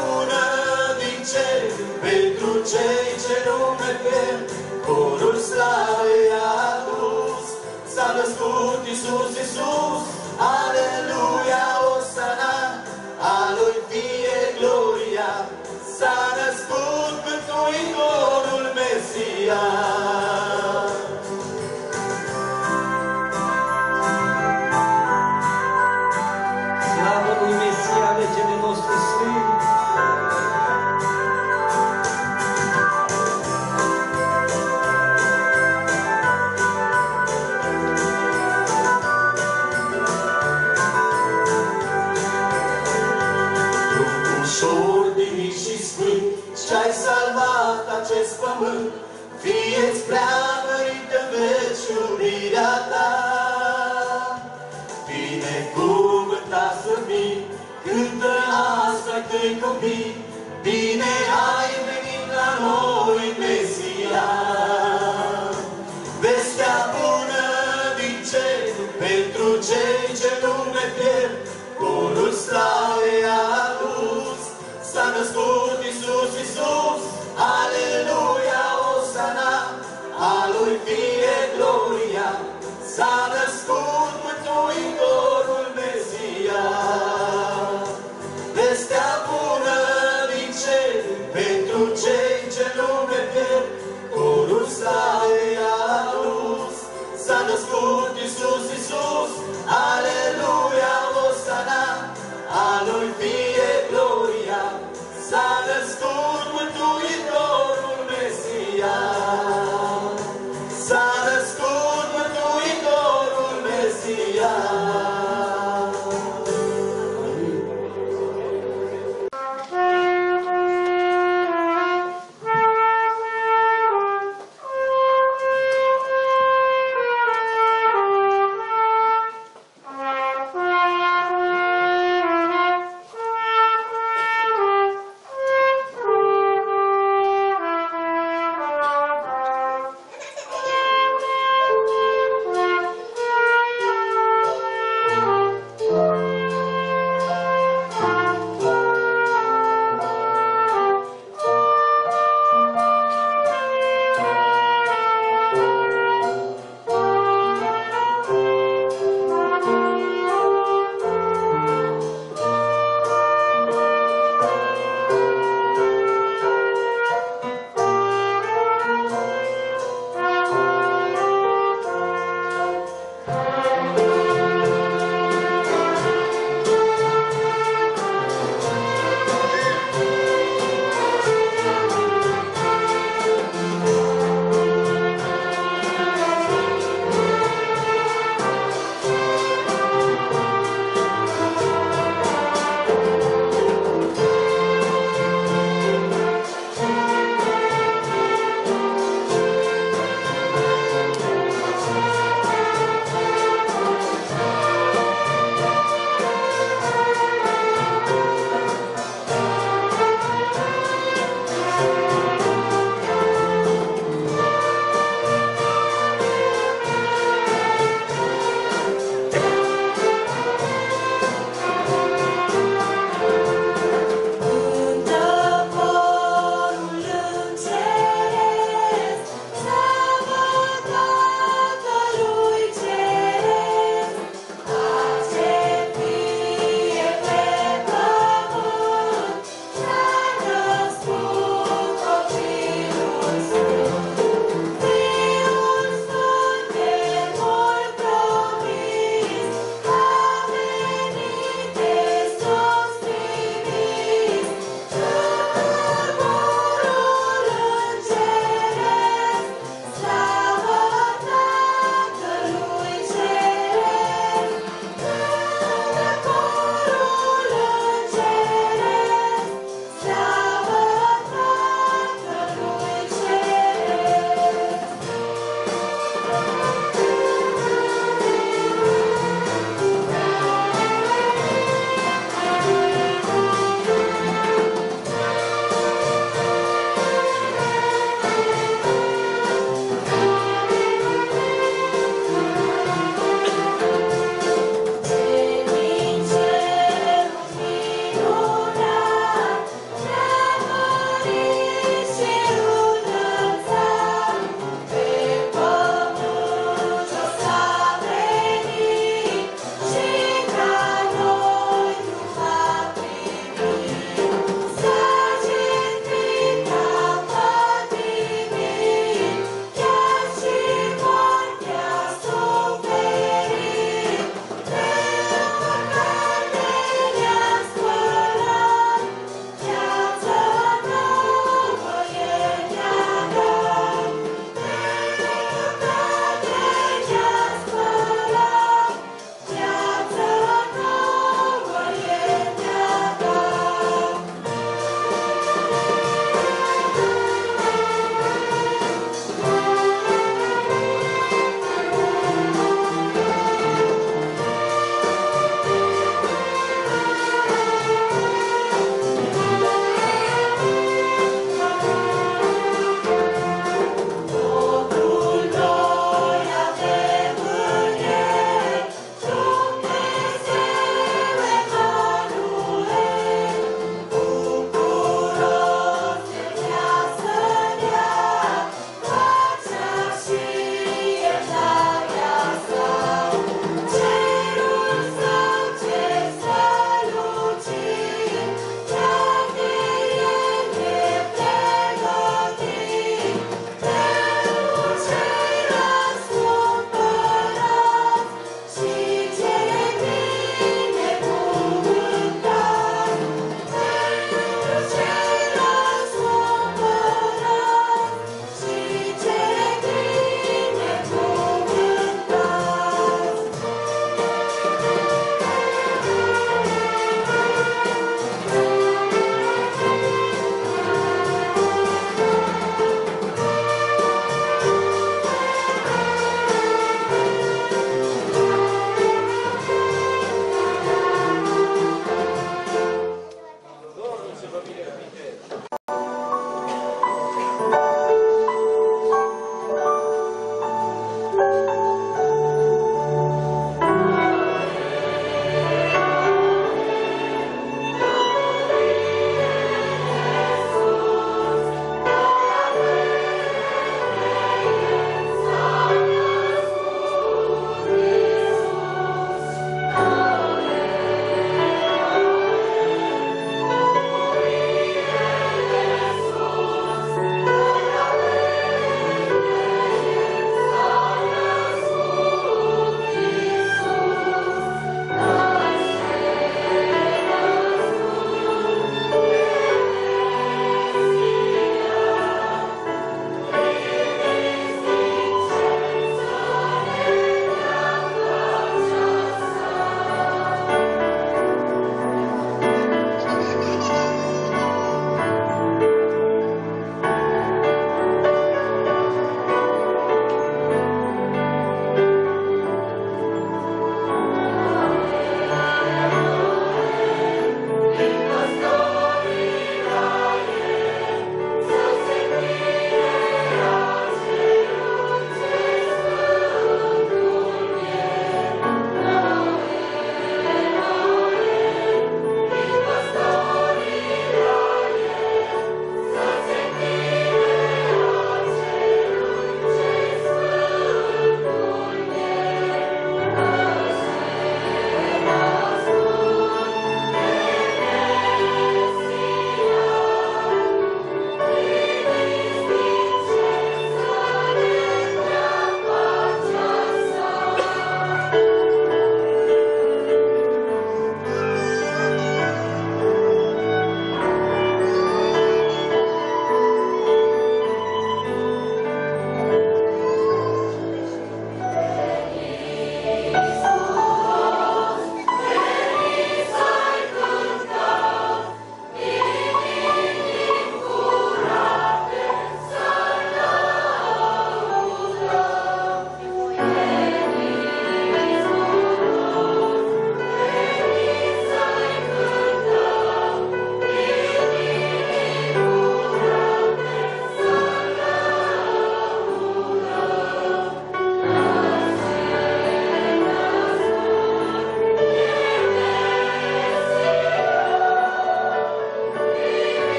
bună din cer, pentru cei ce nu ne pierd, corul slavei adus. S-a născut Iisus, Iisus, iubirea ta. Binecuvântat să fii, cântă asta-i tăi copii, Bine ai venit la noi, Mesia. Vestea bună din cer, pentru cei ce lume pierd, Corul stare a adus, s-a născut Iisus, Iisus, Aleluia, Osana, a Lui Fiu. Sada School.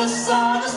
the sun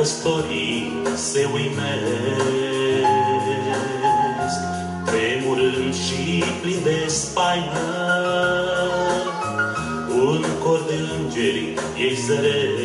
păstorii se uimesc, tremurând și plin de spaină, un cor de îngeri ei zăresc.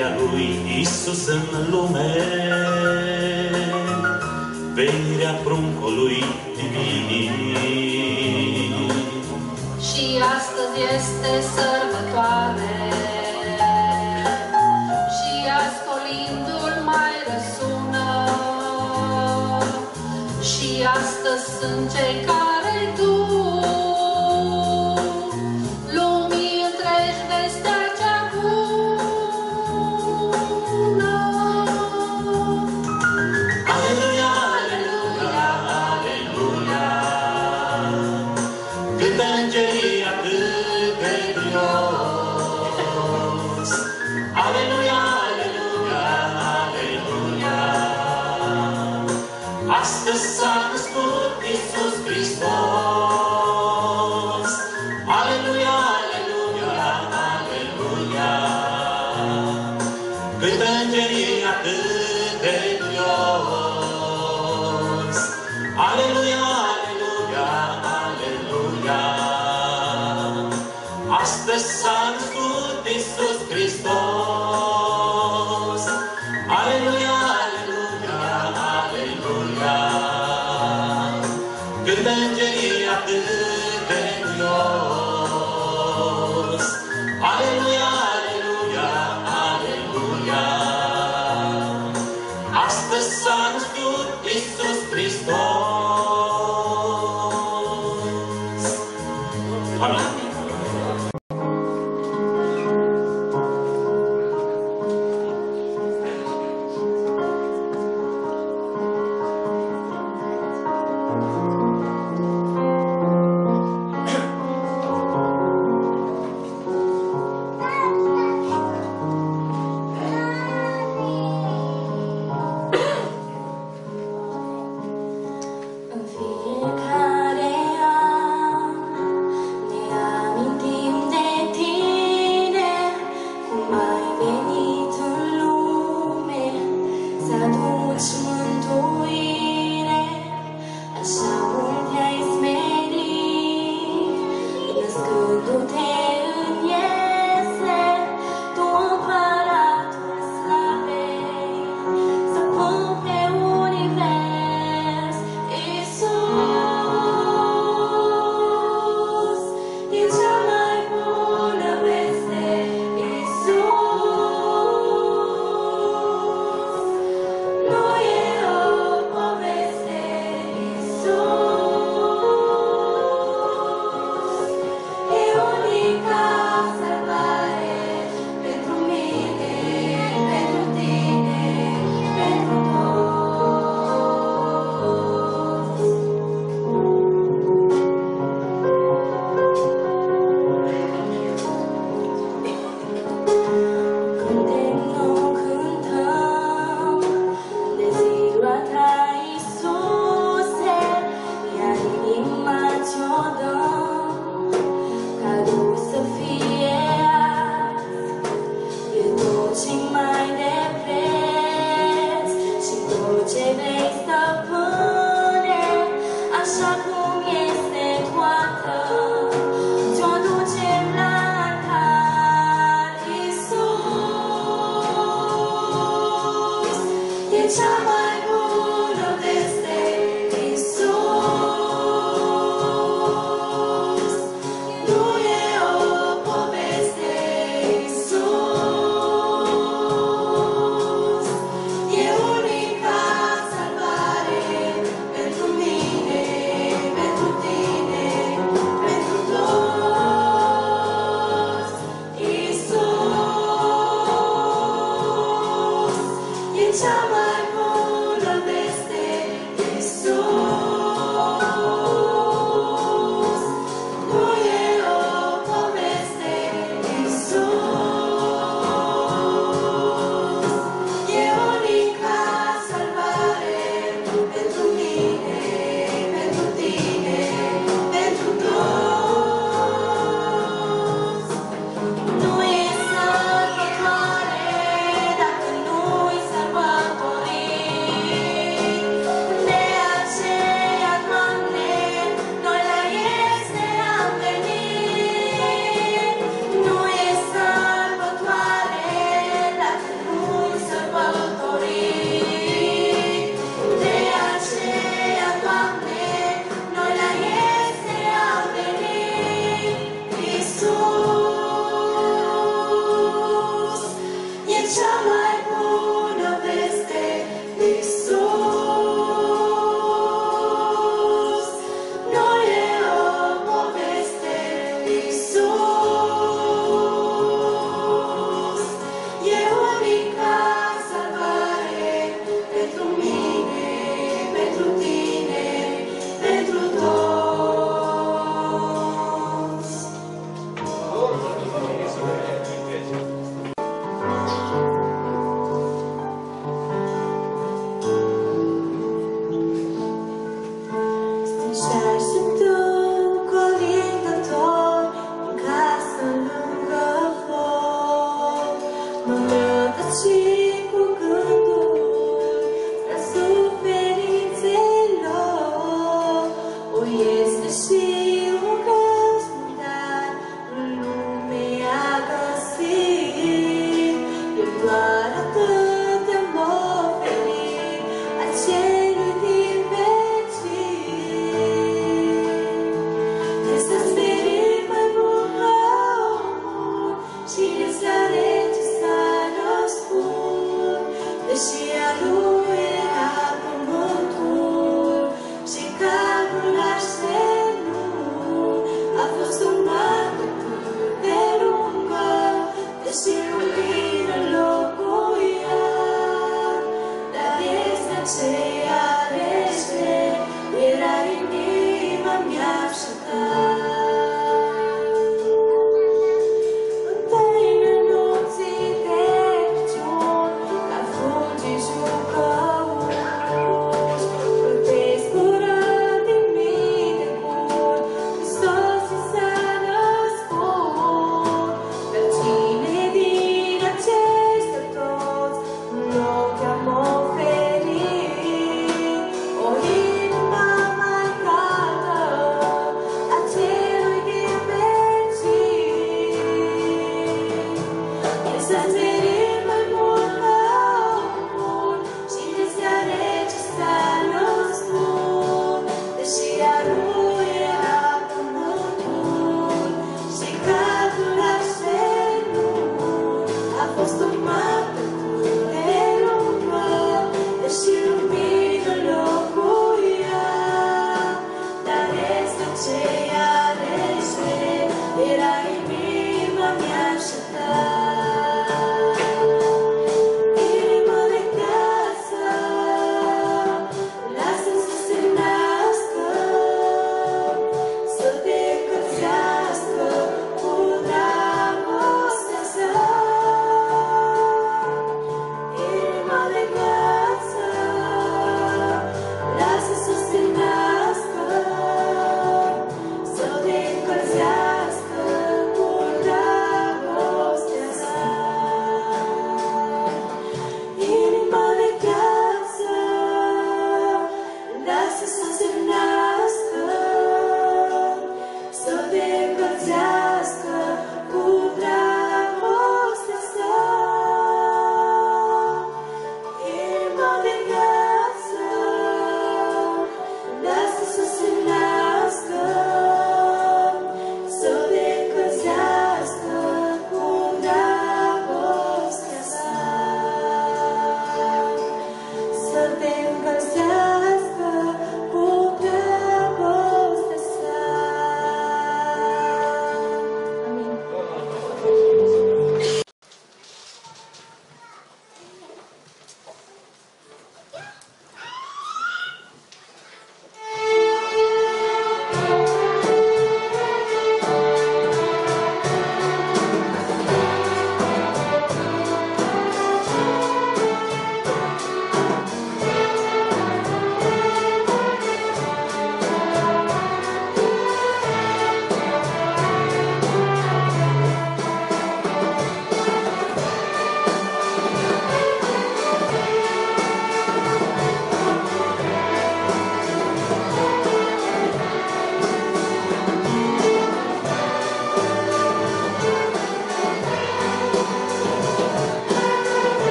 puterea lui Isus în lume. Venirea pruncului divin. Și astăzi este sărbătoare. Și ascolindul mai răsună. Și astăzi sunt cei care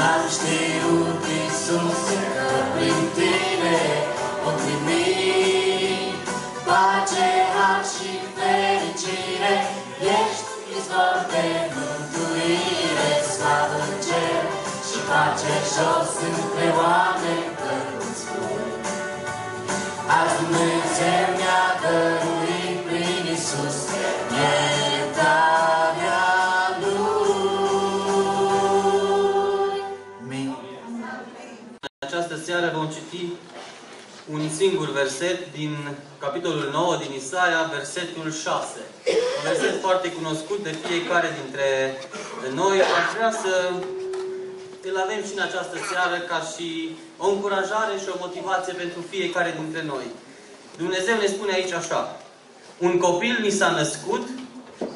N-am știut, Iisuse, că prin Tine vom primi pace, har și fericire. Ești izvor de mântuire, slavă în cer și pace jos între oameni căruți buni. Azi Dumnezeu ne-a dăruit seară vom citi un singur verset din capitolul 9 din Isaia, versetul 6. Un verset foarte cunoscut de fiecare dintre noi. Aș vrea să îl avem și în această seară ca și o încurajare și o motivație pentru fiecare dintre noi. Dumnezeu ne spune aici așa. Un copil ni s-a născut,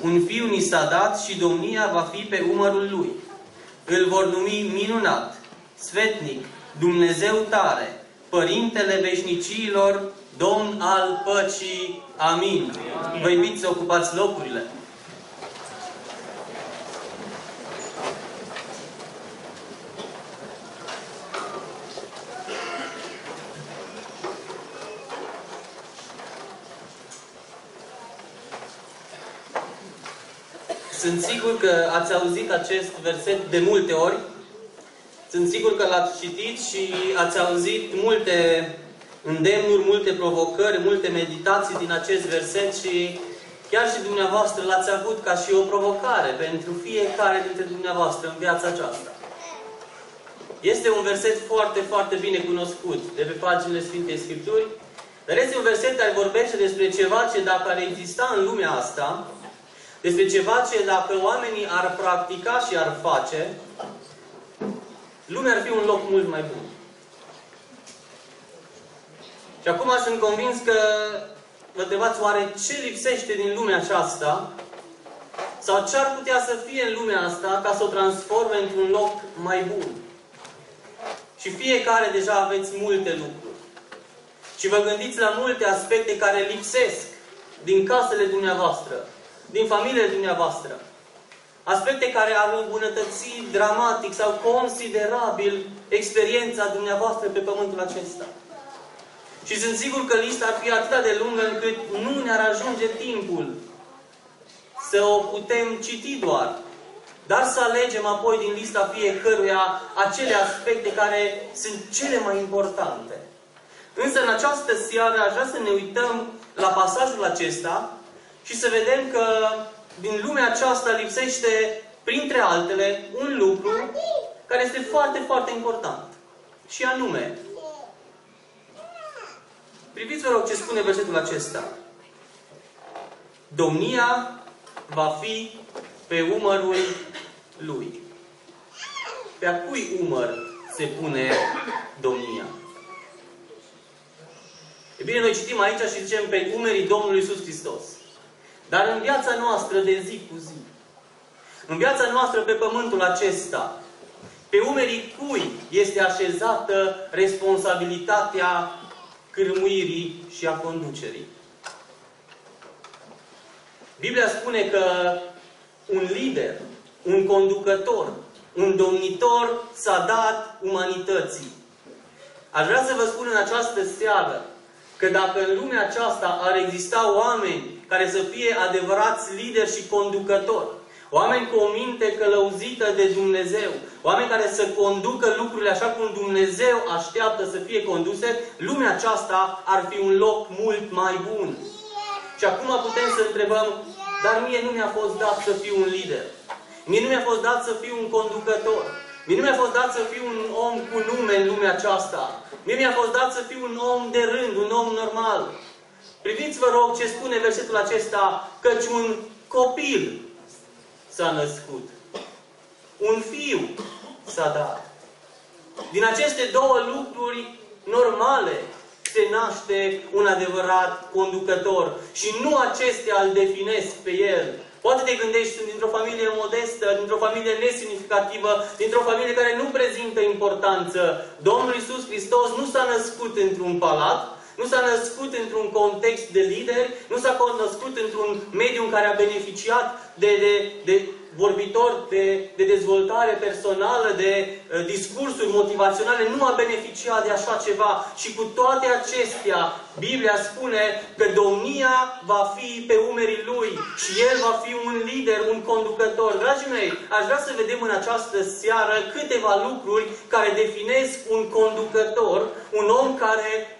un fiu ni s-a dat și domnia va fi pe umărul lui. Îl vor numi minunat, svetnic, Dumnezeu tare, Părintele veșnicilor, Domn al păcii. Amin. Vă invit să ocupați locurile. Sunt sigur că ați auzit acest verset de multe ori. Sunt sigur că l-ați citit și ați auzit multe îndemnuri, multe provocări, multe meditații din acest verset și chiar și dumneavoastră l-ați avut ca și o provocare pentru fiecare dintre dumneavoastră în viața aceasta. Este un verset foarte, foarte bine cunoscut de pe paginile Sfintei Scripturi, dar este un verset care vorbește despre ceva ce dacă ar exista în lumea asta, despre ceva ce dacă oamenii ar practica și ar face, lumea ar fi un loc mult mai bun. Și acum sunt convins că vă întrebați oare ce lipsește din lumea aceasta sau ce ar putea să fie în lumea asta ca să o transforme într-un loc mai bun. Și fiecare deja aveți multe lucruri. Și vă gândiți la multe aspecte care lipsesc din casele dumneavoastră, din familiile dumneavoastră. Aspecte care ar îmbunătăți dramatic sau considerabil experiența dumneavoastră pe pământul acesta. Și sunt sigur că lista ar fi atât de lungă încât nu ne-ar ajunge timpul să o putem citi doar. Dar să alegem apoi din lista fiecăruia acele aspecte care sunt cele mai importante. Însă în această seară aș vrea să ne uităm la pasajul acesta și să vedem că din lumea aceasta lipsește, printre altele, un lucru care este foarte, foarte important. Și anume, Priviți, vă rog, ce spune versetul acesta. Domnia va fi pe umărul lui. Pe a cui umăr se pune domnia? E bine, noi citim aici și zicem pe umerii Domnului Iisus Hristos. Dar în viața noastră de zi cu zi, în viața noastră pe pământul acesta, pe umerii cui este așezată responsabilitatea cârmuirii și a conducerii? Biblia spune că un lider, un conducător, un domnitor s-a dat umanității. Aș vrea să vă spun în această seară că dacă în lumea aceasta ar exista oameni care să fie adevărați lideri și conducători, oameni cu o minte călăuzită de Dumnezeu, oameni care să conducă lucrurile așa cum Dumnezeu așteaptă să fie conduse, lumea aceasta ar fi un loc mult mai bun. Și acum putem să întrebăm, dar mie nu mi-a fost dat să fiu un lider. Mie nu mi-a fost dat să fiu un conducător. Mie nu mi-a fost dat să fiu un om cu nume în lumea aceasta. Mie mi-a fost dat să fiu un om de rând, un om normal. Priviți, vă rog, ce spune versetul acesta, căci un copil s-a născut. Un fiu s-a dat. Din aceste două lucruri normale se naște un adevărat conducător. Și nu acestea îl definesc pe el, Poate te gândești, sunt dintr-o familie modestă, dintr-o familie nesignificativă, dintr-o familie care nu prezintă importanță. Domnul Isus Hristos nu s-a născut într-un palat, nu s-a născut într-un context de lideri, nu s-a născut într-un mediu în care a beneficiat de, de, de vorbitor de, de dezvoltare personală, de uh, discursuri motivaționale, nu a beneficiat de așa ceva. Și cu toate acestea, Biblia spune că domnia va fi pe umerii lui și el va fi un lider, un conducător. Dragii mei, aș vrea să vedem în această seară câteva lucruri care definesc un conducător, un om care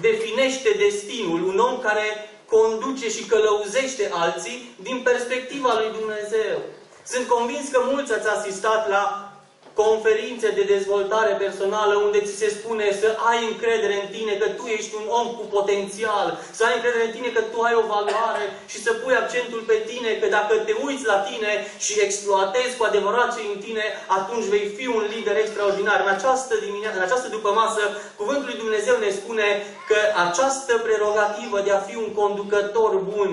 definește destinul, un om care conduce și călăuzește alții din perspectiva lui Dumnezeu. Sunt convins că mulți ați asistat la conferințe de dezvoltare personală unde ți se spune să ai încredere în tine că tu ești un om cu potențial, să ai încredere în tine că tu ai o valoare și să pui accentul pe tine că dacă te uiți la tine și exploatezi cu adevărat ce în tine, atunci vei fi un lider extraordinar. În această dimineață, în această dupămasă, cuvântul lui Dumnezeu ne spune că această prerogativă de a fi un conducător bun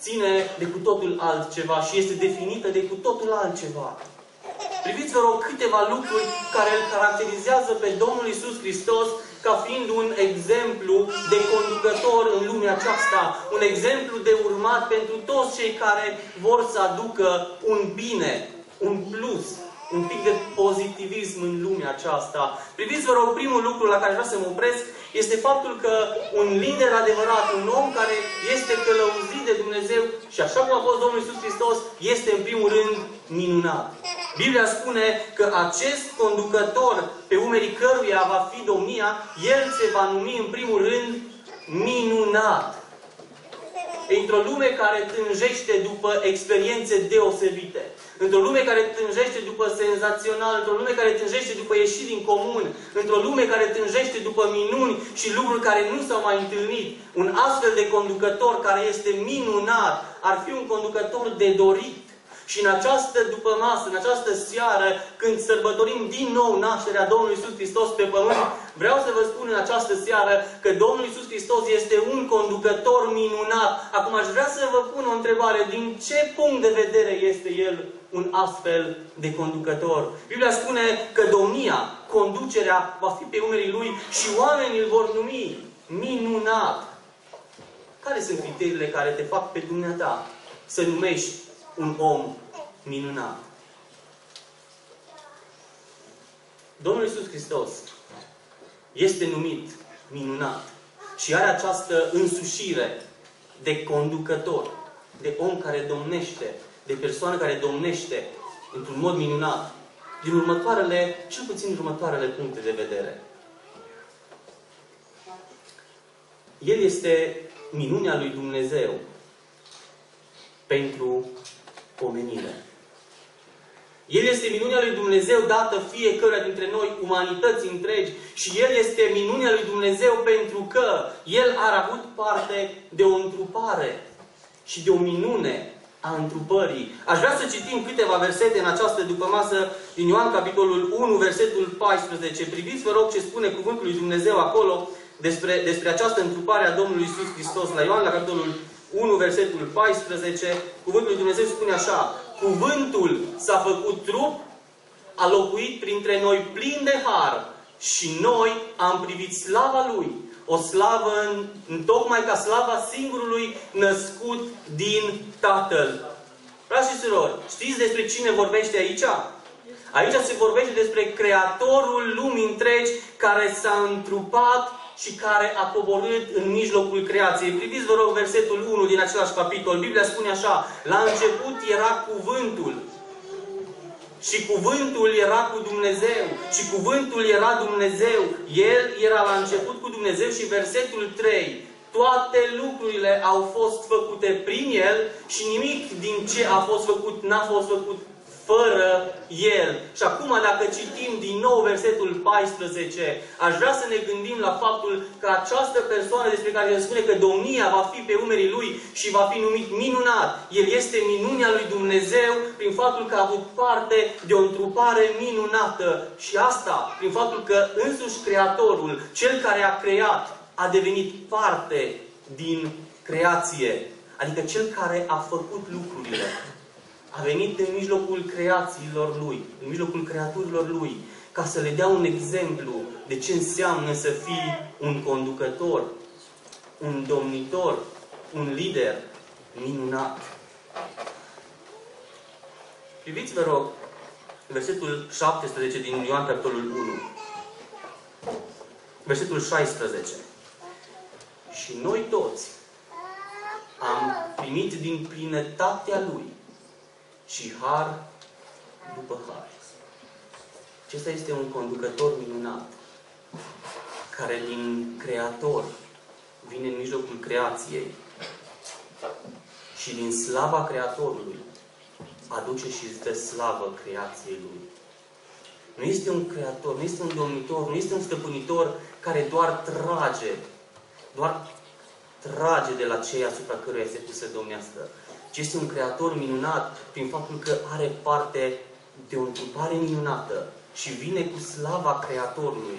ține de cu totul altceva și este definită de cu totul altceva. Priviți, vă rog, câteva lucruri care îl caracterizează pe Domnul Isus Hristos ca fiind un exemplu de conducător în lumea aceasta, un exemplu de urmat pentru toți cei care vor să aducă un bine, un plus, un pic de pozitivism în lumea aceasta. Priviți, vă rog, primul lucru la care vreau să mă opresc este faptul că un lider adevărat, un om care este călăuzit de Dumnezeu și așa cum a fost Domnul Isus Hristos, este în primul rând minunat. Biblia spune că acest conducător pe umerii căruia va fi domnia, el se va numi în primul rând minunat. Într-o lume care tânjește după experiențe deosebite, într-o lume care tânjește după senzațional, într-o lume care tânjește după ieșiri din comun, într-o lume care tânjește după minuni și lucruri care nu s-au mai întâlnit, un astfel de conducător care este minunat, ar fi un conducător de dorit. Și în această după masă, în această seară, când sărbătorim din nou nașterea Domnului Isus Hristos pe pământ, vreau să vă spun în această seară că Domnul Isus Hristos este un conducător minunat. Acum aș vrea să vă pun o întrebare. Din ce punct de vedere este El un astfel de conducător? Biblia spune că domnia, conducerea, va fi pe umerii Lui și oamenii îl vor numi minunat. Care sunt criteriile care te fac pe dumneata să numești un om minunat. Domnul Iisus Hristos este numit minunat și are această însușire de conducător, de om care domnește, de persoană care domnește într-un mod minunat, din următoarele, cel puțin din următoarele puncte de vedere. El este minunea lui Dumnezeu pentru omenire. El este minunea lui Dumnezeu dată fiecare dintre noi, umanități întregi, și El este minunea lui Dumnezeu pentru că El a avut parte de o întrupare și de o minune a întrupării. Aș vrea să citim câteva versete în această dupămasă din Ioan, capitolul 1, versetul 14. Priviți, vă rog, ce spune cuvântul lui Dumnezeu acolo despre, despre această întrupare a Domnului Isus Hristos. La Ioan, la capitolul 1, versetul 14, cuvântul lui Dumnezeu spune așa, Cuvântul s-a făcut trup, a locuit printre noi plin de har și noi am privit slava Lui, o slavă în, în tocmai ca slava singurului născut din Tatăl. Frați și surori, știți despre cine vorbește aici? Aici se vorbește despre Creatorul lumii întregi care s-a întrupat și care a coborât în mijlocul creației. Priviți, vă rog, versetul 1 din același capitol. Biblia spune așa, la început era cuvântul. Și cuvântul era cu Dumnezeu. Și cuvântul era Dumnezeu. El era la început cu Dumnezeu și versetul 3. Toate lucrurile au fost făcute prin El și nimic din ce a fost făcut n-a fost făcut fără El. Și acum, dacă citim din nou versetul 14, aș vrea să ne gândim la faptul că această persoană despre care se spune că domnia va fi pe umerii Lui și va fi numit minunat. El este minunea Lui Dumnezeu prin faptul că a avut parte de o întrupare minunată. Și asta prin faptul că însuși Creatorul, Cel care a creat, a devenit parte din creație. Adică Cel care a făcut lucrurile a venit în mijlocul creațiilor Lui, în mijlocul creaturilor Lui, ca să le dea un exemplu de ce înseamnă să fii un conducător, un domnitor, un lider minunat. Priviți, vă rog, versetul 17 din Ioan, capitolul 1. Versetul 16. Și noi toți am primit din plinătatea Lui și har după har. Acesta este un conducător minunat, care din Creator vine în mijlocul creației și din slava Creatorului aduce și îți dă slavă creației Lui. Nu este un creator, nu este un domnitor, nu este un stăpânitor care doar trage, doar trage de la cei asupra căruia se pus să domnească, ci este un creator minunat prin faptul că are parte de o întrupare minunată și vine cu slava creatorului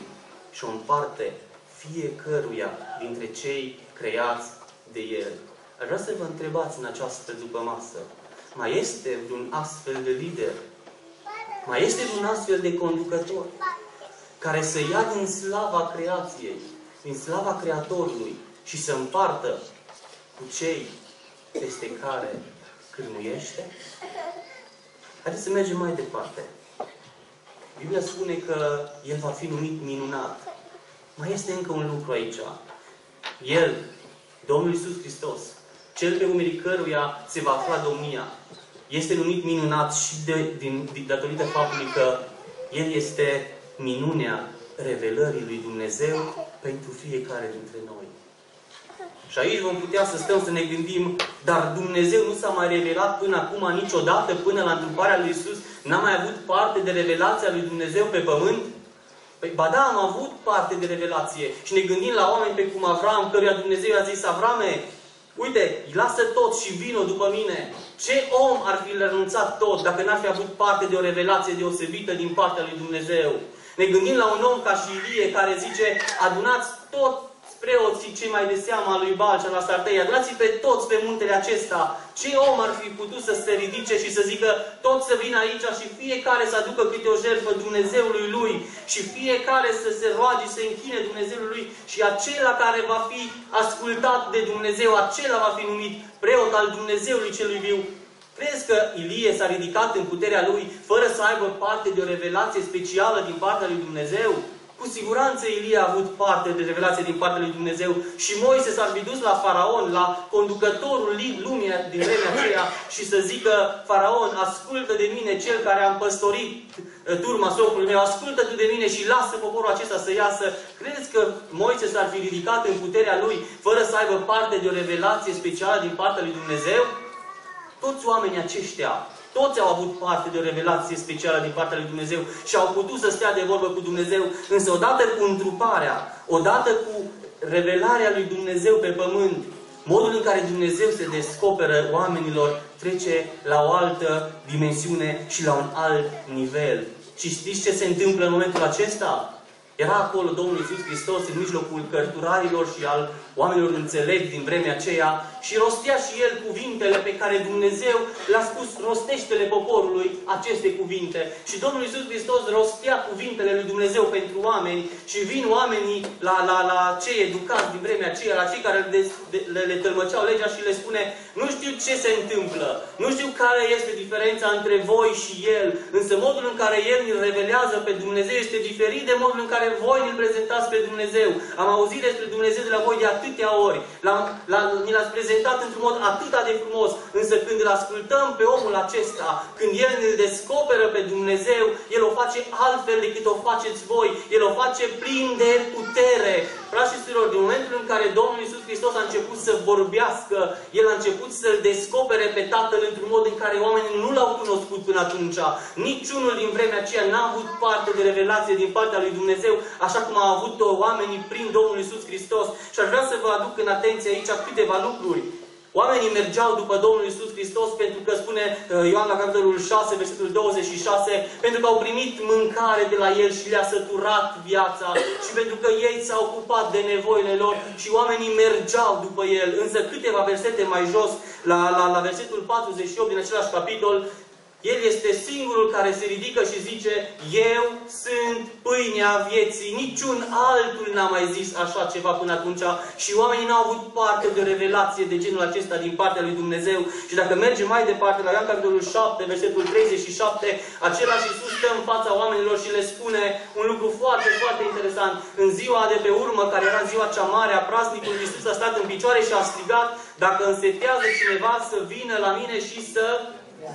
și o împarte fiecăruia dintre cei creați de El. Aș vrea să vă întrebați în această după masă, mai este un astfel de lider? Mai este un astfel de conducător care să ia din slava creației, din slava Creatorului și să împartă cu cei peste care cârmuiește? Haideți să mergem mai departe. Biblia spune că El va fi numit minunat. Mai este încă un lucru aici. El, Domnul Isus Hristos, cel pe umerii căruia se va afla domnia, este numit minunat și de, din, datorită faptului că El este minunea revelării lui Dumnezeu pentru fiecare dintre noi. Și aici vom putea să stăm să ne gândim, dar Dumnezeu nu s-a mai revelat până acum niciodată, până la întâlparea lui Isus, n-a mai avut parte de revelația lui Dumnezeu pe pământ? Păi, ba da, am avut parte de revelație. Și ne gândim la oameni pe cum Avram, căruia Dumnezeu a zis, Avrame, uite, lasă tot și vino după mine. Ce om ar fi renunțat tot dacă n-ar fi avut parte de o revelație deosebită din partea lui Dumnezeu? Ne gândim la un om ca și Ilie care zice, adunați tot preoții cei mai de seama lui Balcea la Sartei, adunați pe toți pe muntele acesta. Ce om ar fi putut să se ridice și să zică toți să vină aici și fiecare să aducă câte o jertfă Dumnezeului lui și fiecare să se roage, să închine Dumnezeului lui și acela care va fi ascultat de Dumnezeu, acela va fi numit preot al Dumnezeului celui viu. Crezi că Ilie s-a ridicat în puterea lui fără să aibă parte de o revelație specială din partea lui Dumnezeu? Cu siguranță Ilie a avut parte de revelație din partea lui Dumnezeu și Moise s-ar fi dus la Faraon, la conducătorul lumii din vremea aceea și să zică Faraon, ascultă de mine cel care am păstorit uh, turma socrului meu, ascultă tu de mine și lasă poporul acesta să iasă. Crezi că Moise s-ar fi ridicat în puterea lui fără să aibă parte de o revelație specială din partea lui Dumnezeu? Toți oamenii aceștia Toți au avut parte de o revelație specială din partea lui Dumnezeu și au putut să stea de vorbă cu Dumnezeu. Însă odată cu întruparea, odată cu revelarea lui Dumnezeu pe pământ, modul în care Dumnezeu se descoperă oamenilor trece la o altă dimensiune și la un alt nivel. Și știți ce se întâmplă în momentul acesta? Era acolo Domnul Iisus Hristos în mijlocul cărturarilor și al oamenilor înțelepți din vremea aceea și rostea și el cuvintele pe care Dumnezeu le-a spus, rostește-le poporului aceste cuvinte. Și Domnul Iisus Hristos rostea cuvintele lui Dumnezeu pentru oameni și vin oamenii la, la, la cei educați din vremea aceea, la cei care le, le, le tălmăceau legea și le spune, nu știu ce se întâmplă, nu știu care este diferența între voi și El, însă modul în care El îl revelează pe Dumnezeu este diferit de modul în care voi îl prezentați pe Dumnezeu. Am auzit despre Dumnezeu de la voi de atât atâtea ori, ni l-ați prezentat într-un mod atât de frumos, însă când îl ascultăm pe omul acesta, când El ne descoperă pe Dumnezeu, El o face altfel decât o faceți voi. El o face plin de putere. Frașilor, din momentul în care Domnul Iisus Hristos a început să vorbească, El a început să-L descopere pe Tatăl într-un mod în care oamenii nu L-au cunoscut până atunci. Niciunul din vremea aceea n-a avut parte de revelație din partea lui Dumnezeu, așa cum au avut-o oamenii prin Domnul Iisus Hristos. Și aș vrea să vă aduc în atenție aici câteva lucruri. Oamenii mergeau după Domnul Isus Hristos pentru că spune uh, Ioan la capitolul 6, versetul 26, pentru că au primit mâncare de la El și le-a săturat viața și pentru că ei s-au ocupat de nevoile lor și oamenii mergeau după El. Însă câteva versete mai jos, la, la, la versetul 48 din același capitol, el este singurul care se ridică și zice, Eu sunt pâinea vieții. Niciun altul n-a mai zis așa ceva până atunci și oamenii n-au avut parte de revelație de genul acesta din partea lui Dumnezeu. Și dacă mergem mai departe la Ioan capitolul 7, versetul 37, același Iisus stă în fața oamenilor și le spune un lucru foarte, foarte interesant. În ziua de pe urmă, care era ziua cea mare a praznicului, Iisus a stat în picioare și a strigat, dacă însetează cineva să vină la mine și să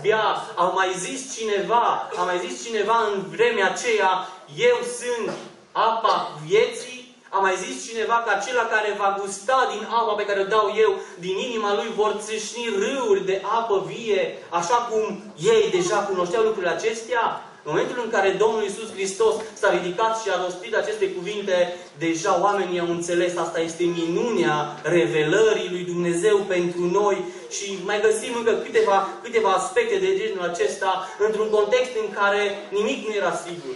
bea. A mai zis cineva, a mai zis cineva în vremea aceea, eu sunt apa vieții, a mai zis cineva că acela care va gusta din apa pe care o dau eu, din inima lui vor țâșni râuri de apă vie, așa cum ei deja cunoșteau lucrurile acestea? În momentul în care Domnul Iisus Hristos s-a ridicat și a rostit aceste cuvinte, deja oamenii au înțeles, asta este minunea revelării lui Dumnezeu pentru noi și mai găsim încă câteva, câteva aspecte de genul acesta într-un context în care nimic nu era sigur.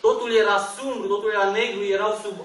Totul era sumbru, totul era negru, erau sub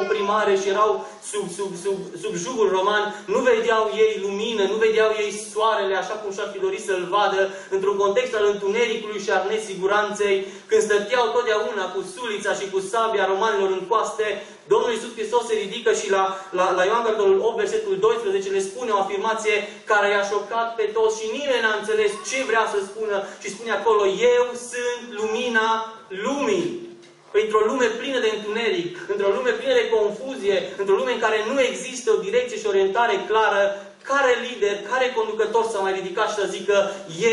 oprimare și erau sub, sub, sub, sub jugul roman, nu vedeau ei lumină, nu vedeau ei soarele așa cum și-ar fi dorit să-l vadă, într-un context al întunericului și al nesiguranței, când stăteau totdeauna cu sulița și cu sabia romanilor în coaste, Domnul Iisus Hristos se ridică și la, la, la Ioan capitolul 8, versetul 12, le spune o afirmație care i-a șocat pe toți și nimeni n-a înțeles ce vrea să spună și spune acolo, Eu sunt lumina lumii. Într-o lume plină de întuneric, într-o lume plină de confuzie, într-o lume în care nu există o direcție și orientare clară, care lider, care conducător s-a mai ridicat și să zică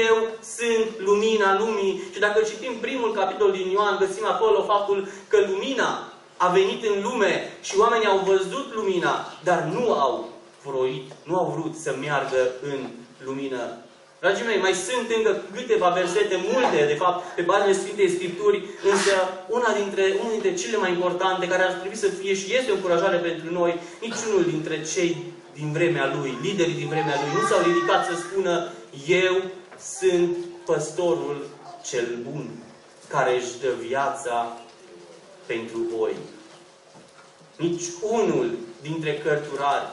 Eu sunt lumina lumii. Și dacă citim primul capitol din Ioan, găsim acolo faptul că lumina a venit în lume și oamenii au văzut lumina, dar nu au vroit, nu au vrut să meargă în lumină. Dragii mei, mai sunt încă câteva versete, multe, de fapt, pe paginile Sfintei Scripturi, însă una dintre, una dintre cele mai importante, care ar trebui să fie și este o încurajare pentru noi, niciunul dintre cei din vremea lui, liderii din vremea lui, nu s-au ridicat să spună Eu sunt păstorul cel bun, care își dă viața pentru voi. Nici unul dintre cărturari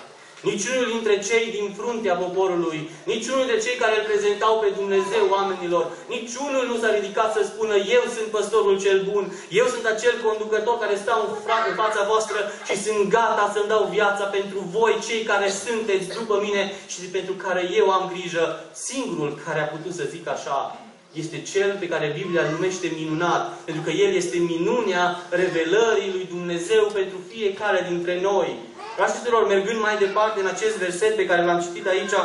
Niciunul dintre cei din fruntea poporului, niciunul dintre cei care îl prezentau pe Dumnezeu oamenilor, niciunul nu s-a ridicat să spună Eu sunt păstorul cel bun, eu sunt acel conducător care stau în, în fața voastră și sunt gata să-mi dau viața pentru voi, cei care sunteți după mine și pentru care eu am grijă. Singurul care a putut să zic așa este Cel pe care Biblia îl numește minunat, pentru că El este minunea revelării lui Dumnezeu pentru fiecare dintre noi. Fraților, mergând mai departe în acest verset pe care l-am citit aici,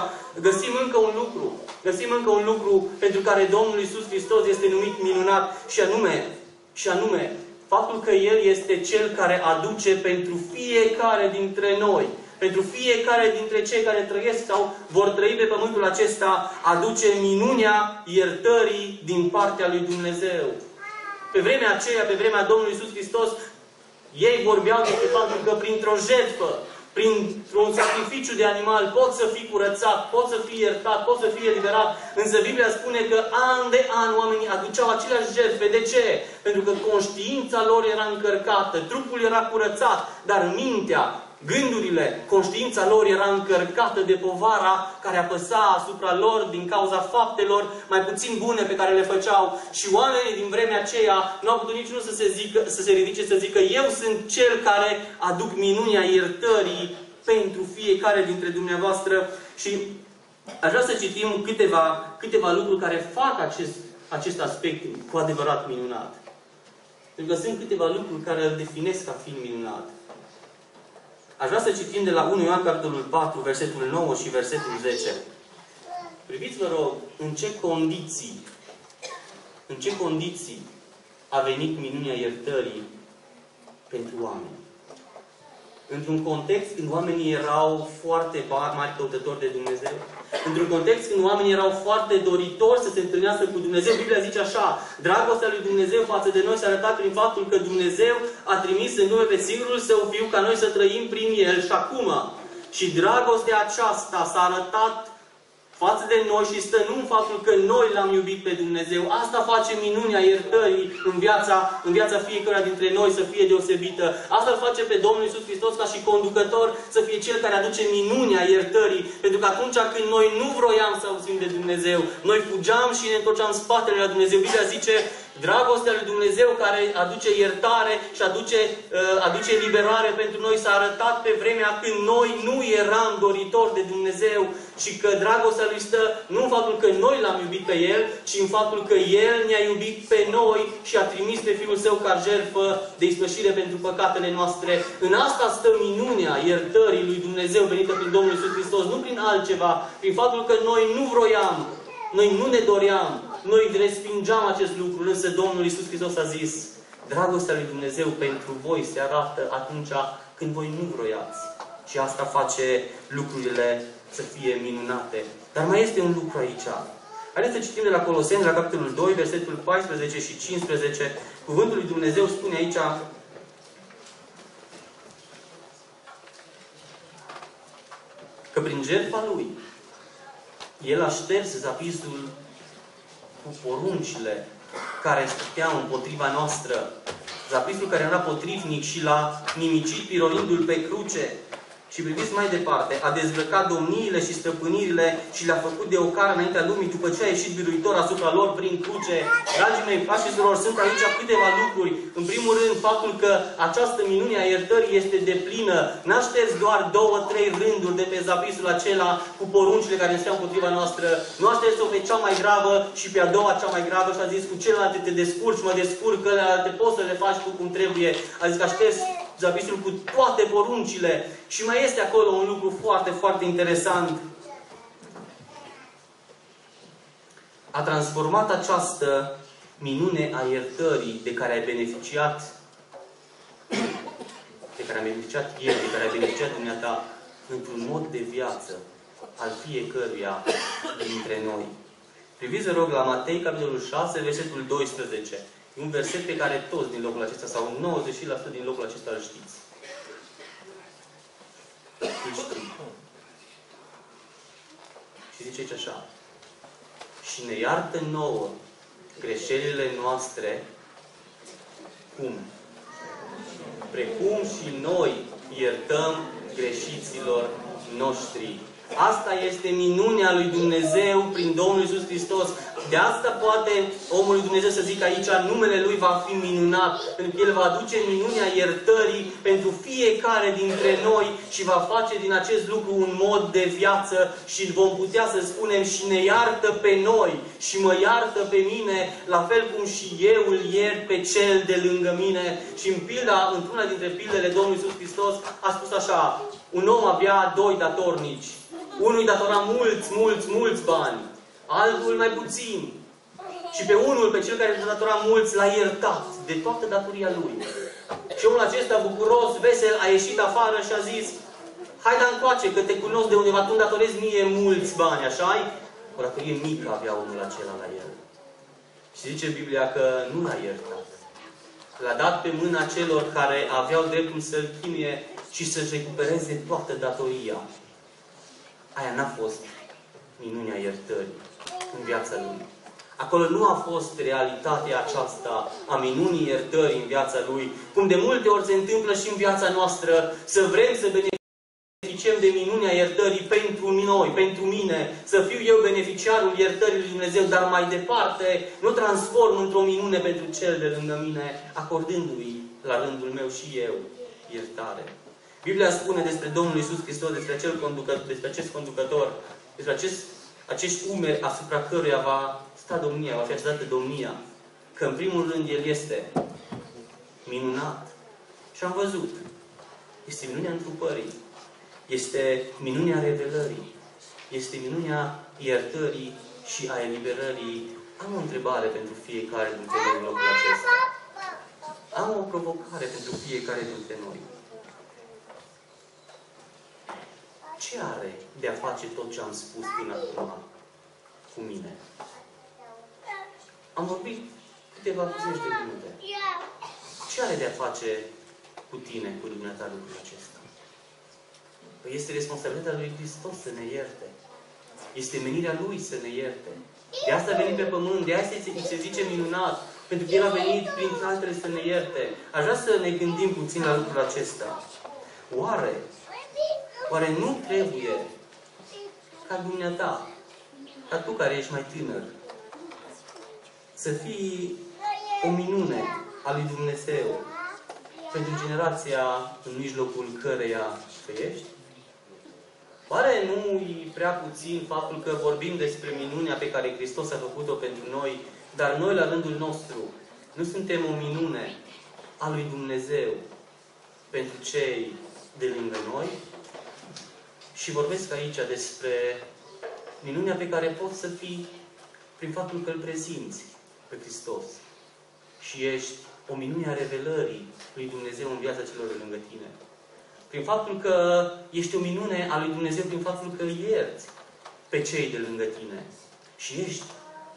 găsim încă un lucru. Găsim încă un lucru pentru care Domnul Isus Hristos este numit minunat și anume, și anume, faptul că El este Cel care aduce pentru fiecare dintre noi pentru fiecare dintre cei care trăiesc sau vor trăi pe pământul acesta, aduce minunia iertării din partea lui Dumnezeu. Pe vremea aceea, pe vremea Domnului Isus Hristos, ei vorbeau despre faptul că printr-o jertfă, printr-un sacrificiu de animal poți să fii curățat, poți să fii iertat, poți să fii eliberat. Însă Biblia spune că an de an oamenii aduceau aceleași jertfe. De ce? Pentru că conștiința lor era încărcată, trupul era curățat, dar mintea, Gândurile, conștiința lor era încărcată de povara care apăsa asupra lor din cauza faptelor mai puțin bune pe care le făceau. Și oamenii din vremea aceea nu au putut niciunul să se, zică, să se ridice să zică eu sunt cel care aduc minunia iertării pentru fiecare dintre dumneavoastră. Și aș vrea să citim câteva, câteva lucruri care fac acest, acest aspect cu adevărat minunat. Pentru că sunt câteva lucruri care îl definesc ca fiind minunat. Aș vrea să citim de la 1 Ioan, capitolul 4, versetul 9 și versetul 10. Priviți, vă rog, în ce condiții, în ce condiții a venit minunia iertării pentru oameni într-un context când oamenii erau foarte mari căutători de Dumnezeu, într-un context când oamenii erau foarte doritori să se întâlnească cu Dumnezeu, Biblia zice așa, dragostea lui Dumnezeu față de noi s-a arătat prin faptul că Dumnezeu a trimis în nume pe singurul Său Fiu ca noi să trăim prin El și acum. Și dragostea aceasta s-a arătat față de noi și stă nu în faptul că noi l-am iubit pe Dumnezeu. Asta face minunea iertării în viața, în viața fiecăruia dintre noi să fie deosebită. Asta îl face pe Domnul Isus Hristos ca și conducător să fie Cel care aduce minunea iertării. Pentru că atunci când noi nu vroiam să auzim de Dumnezeu, noi fugeam și ne întorceam spatele la Dumnezeu. Biblia zice, Dragostea lui Dumnezeu care aduce iertare și aduce, uh, aduce liberare pentru noi s-a arătat pe vremea când noi nu eram doritori de Dumnezeu și că dragostea lui stă nu în faptul că noi l-am iubit pe El, ci în faptul că El ne-a iubit pe noi și a trimis pe Fiul Său ca jertfă de ispășire pentru păcatele noastre. În asta stă minunea iertării lui Dumnezeu venită prin Domnul Iisus Hristos, nu prin altceva, prin faptul că noi nu vroiam, noi nu ne doream, noi respingeam acest lucru, însă Domnul Iisus Hristos a zis, dragostea lui Dumnezeu pentru voi se arată atunci când voi nu vroiați. Și asta face lucrurile să fie minunate. Dar mai este un lucru aici. Haideți să citim de la Coloseni, la capitolul 2, versetul 14 și 15. Cuvântul lui Dumnezeu spune aici că prin jertfa Lui El a șters zapisul cu poruncile care stăteau împotriva noastră. Zapisul care era potrivnic și l-a nimicit pironindu-l pe cruce și priviți mai departe, a dezbrăcat domniile și stăpânirile și le-a făcut de ocară înaintea lumii după ce a ieșit biruitor asupra lor prin cruce. Dragii mei, frați și surori, sunt aici câteva lucruri. În primul rând, faptul că această minune a iertării este de plină. N-a șters doar două, trei rânduri de pe zapisul acela cu poruncile care înseamnă împotriva noastră. Nu a șters-o pe cea mai gravă și pe a doua cea mai gravă și a zis cu celelalte te descurci, mă descurc, că te poți să le faci tu cum trebuie. A zis că a șters zapisul cu toate poruncile. Și mai este acolo un lucru foarte, foarte interesant. A transformat această minune a iertării de care ai beneficiat de care a beneficiat el, de care a beneficiat dumneata, într-un mod de viață al fiecăruia dintre noi. Priviți, rog, la Matei, capitolul 6, versetul 12. E un verset pe care toți din locul acesta, sau 90% din locul acesta îl știți. Îl știm. Și zice aici așa. Și ne iartă nouă greșelile noastre cum? Precum și noi iertăm greșiților noștri. Asta este minunea lui Dumnezeu prin Domnul Isus Hristos. De asta poate omul lui Dumnezeu să zică aici, numele Lui va fi minunat, pentru că El va aduce minunea iertării pentru fiecare dintre noi și va face din acest lucru un mod de viață și vom putea să spunem și ne iartă pe noi și mă iartă pe mine, la fel cum și eu îl iert pe cel de lângă mine. Și în pilda, într-una dintre pildele Domnului Isus Hristos a spus așa, un om avea doi datornici unul datora mulți, mulți, mulți bani, altul mai puțin. Și pe unul, pe cel care îi datora mulți, l-a iertat de toată datoria lui. Și omul acesta, bucuros, vesel, a ieșit afară și a zis, hai da încoace, că te cunosc de undeva, tu datorezi mie mulți bani, așa -i? O datorie mică avea omul acela la el. Și zice Biblia că nu l-a iertat. L-a dat pe mâna celor care aveau dreptul să-l chinuie și să-și recupereze toată datoria. Aia n-a fost minunea iertării în viața lui. Acolo nu a fost realitatea aceasta a minunii iertării în viața lui, cum de multe ori se întâmplă și în viața noastră, să vrem să beneficiem de minunea iertării pentru noi, pentru mine, să fiu eu beneficiarul iertării lui Dumnezeu, dar mai departe nu transform într-o minune pentru cel de lângă mine, acordându-i la rândul meu și eu iertare. Biblia spune despre Domnul Isus Hristos, despre, acel conducător, despre acest conducător, despre acest, acești umeri asupra căruia va sta domnia, va fi așezată domnia, că în primul rând El este minunat. Și am văzut. Este minunea întrupării. Este minunea revelării. Este minunea iertării și a eliberării. Am o întrebare pentru fiecare dintre noi în locul acesta. Am o provocare pentru fiecare dintre noi. Ce are de a face tot ce am spus până acum cu mine? Am vorbit câteva zeci de minute. Ce are de a face cu tine, cu dumneata lucrul acesta? Păi este responsabilitatea lui Hristos să ne ierte. Este menirea Lui să ne ierte. De asta a venit pe pământ, de asta îi se zice minunat, pentru că El a venit prin altele să ne ierte. Aș vrea să ne gândim puțin la lucrul acesta. Oare, oare nu trebuie ca dumneata, ca tu care ești mai tânăr, să fii o minune a lui Dumnezeu pentru generația în mijlocul căreia trăiești? Oare nu e prea puțin faptul că vorbim despre minunea pe care Hristos a făcut-o pentru noi, dar noi la rândul nostru nu suntem o minune a lui Dumnezeu pentru cei de lângă noi? Și vorbesc aici despre minunea pe care poți să fii prin faptul că îl prezinți pe Hristos. Și ești o minune a revelării lui Dumnezeu în viața celor de lângă tine. Prin faptul că ești o minune a lui Dumnezeu, prin faptul că îl ierți pe cei de lângă tine. Și ești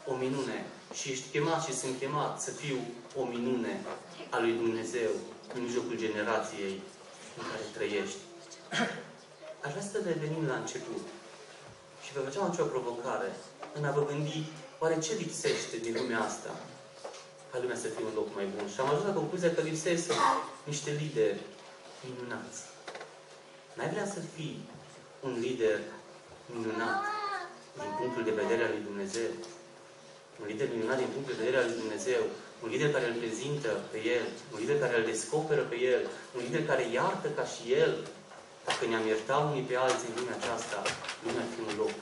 o minune. Și ești chemat și sunt chemat să fiu o minune a lui Dumnezeu în mijlocul generației în care trăiești. Aș vrea să revenim la început. Și vă făceam o provocare în a vă gândi Oare ce lipsește din lumea asta ca lumea să fie un loc mai bun? Și am ajuns la concluzia că lipsesc niște lideri minunați. N-ai vrea să fii un lider minunat din punctul de vedere al lui Dumnezeu? Un lider minunat din punctul de vedere al lui Dumnezeu. Un lider care îl prezintă pe El. Un lider care îl descoperă pe El. Un lider care iartă ca și El. Dacă ne-am iertat unii pe alții în lumea aceasta, lumea ar fi un loc